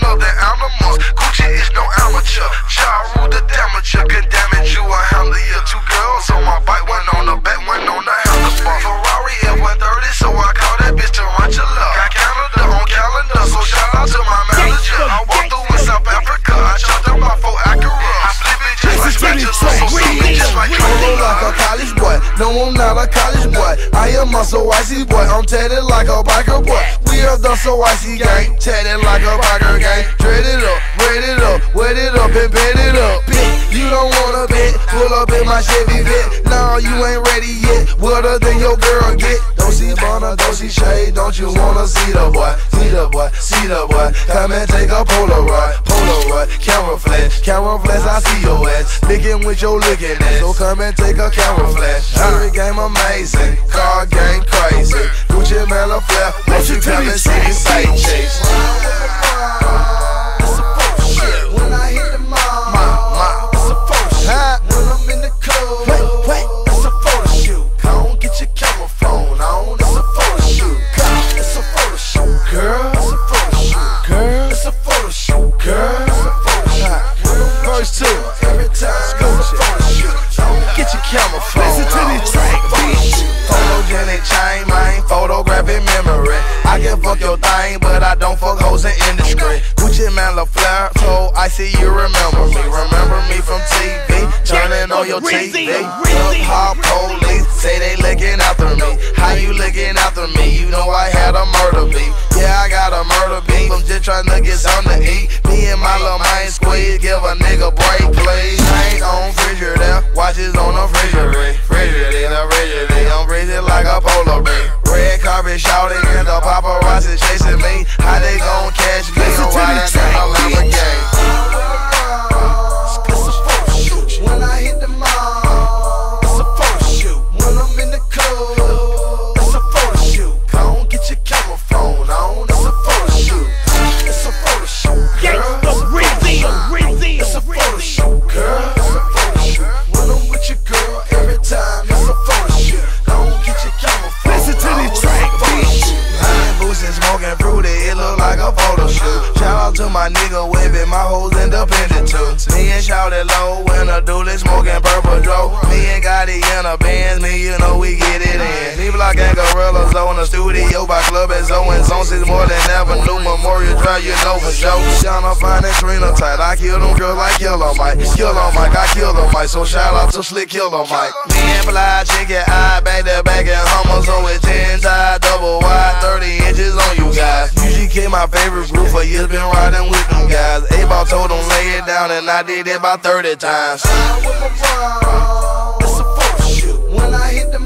than animals. Gucci is no amateur. Ja rule the damager, No, I'm not a college boy. I am a so icy boy. I'm tatted like a biker boy. We are the so icy gang. Tatted like a biker gang. Dread it up, red it up, wet it up, and bed it up. Bitch, you don't wanna bet. Pull up in my Chevy vet. Nah, you ain't ready yet. Wetter than your girl get. Don't see Bonner, don't see Shade. Don't you wanna see the boy? See the boy, see the boy. Come and take a Polaroid, Polaroid. Camera flash, camera flash. I see your ass. Licking with your licking ass. So come and take a camera flash. Jewelry game amazing, car game crazy. Gucci Mane a flare. Won't you come and see me say thing, but I don't fuck hoes in industry. Gucci Mane La Flare, so I see you remember me. Remember me from TV, turning on your TV. Hop police say they looking after me. How you looking after me? You know I had a murder beat. Yeah, I got a murder beat. I'm just trying to get something to eat. Me and my little mind squeeze, give a nigga break, please. I ain't on refrigerator, watches on the refrigerator. Refrigerator, refrigerator, I'm freezing like a polar bear. Red carpet shouting and the paparazzi chasing Me and a Benz, me you know we get it in. Me block and gorillas on the studio by Club Zone and Zone six more than ever. New Memorial Drive, you know for sure. Shana fine and Trina tight. I kill them girls like Killer Mike. Killer Mike, I kill them Mike. So shout out to Slick Killer Mike. Me and Fly chicken eye back to back and Hummers on with 10 tie, double wide, 30 inches on you guys. UGK my favorite group for years, been riding with them guys. A-Ball told them lay it down and I did it about 30 times. When I hit the